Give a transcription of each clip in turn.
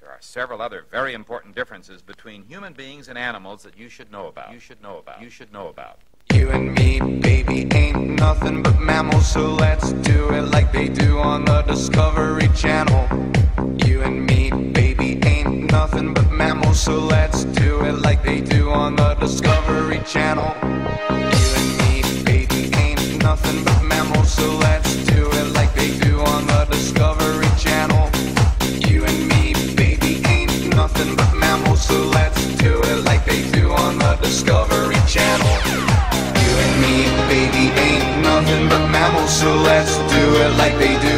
There are several other very important differences between human beings and animals that you should know about. You should know about. You should know about. You and me, baby, ain't nothing but mammals, so let's do it like they do on the Discovery Channel. You and me, baby, ain't nothing but mammals, so let's do it like they do on the Discovery Channel. You and me, baby, ain't nothing but mammals, so let's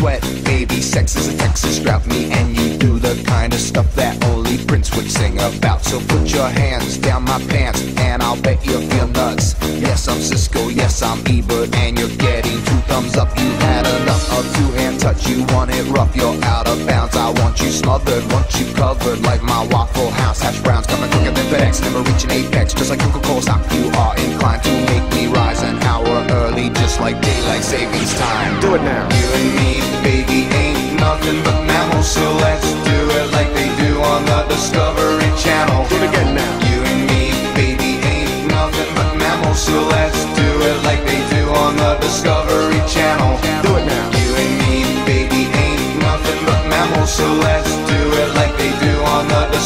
sweat, baby, sex is a Texas drought. Me and you do the kind of stuff that only Prince would sing about. So put your hands down my pants, and I'll bet you'll feel nuts. Yes, I'm Cisco, yes, I'm Ebert, and you're getting two thumbs up. You had enough of two-hand touch, you want it rough, you're out of bounds. I want you smothered, want you covered like my Waffle House. Hash browns coming quicker than FedEx, never reaching apex, just like Coca-Cola stock. You are inclined to make me rise an hour early, just like daylight savings time. Do it now.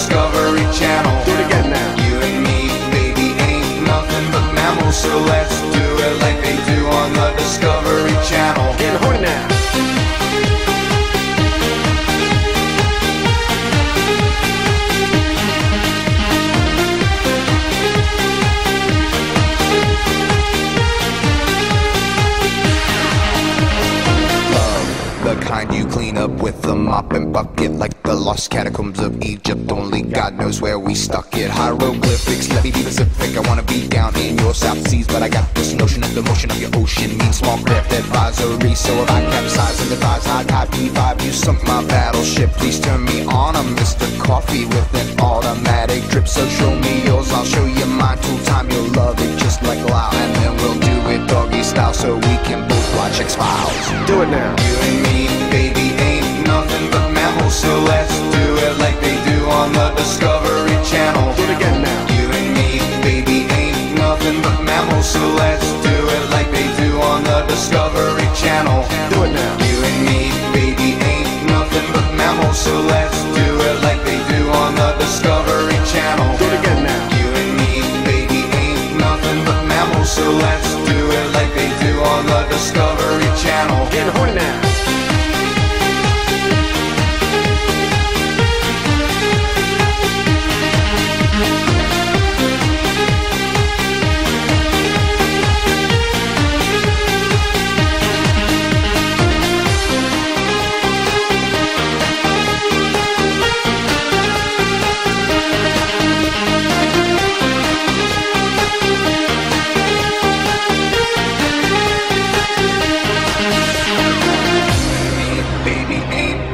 Discovery Channel. Do it again now. You and me, baby, ain't nothing but mammals, so let's the kind you clean up with a mop and bucket, like the lost catacombs of Egypt. Only God knows where we stuck it. Hieroglyphics, let me be Pacific. I wanna be down in your South Seas, but I got this notion of the motion of your ocean means small craft advisory. So if I capsize and advise, I'd happy vibe. You sunk my battleship, please turn me on. I'm Mr. Coffee with an automatic drip. So show me yours, I'll show you mine. Two time you'll love it just like Lao, and then we'll do it doggy style so we can both watch X Files. Do it now. You and me, baby, ain't nothing but mammals, so let's do it like they do on the Discovery Channel. Do it again now. You and me, baby, ain't nothing but mammals, so let's do it like they do on the Discovery Channel. Do it now. You and me, baby, ain't nothing but mammals, so let's Channel.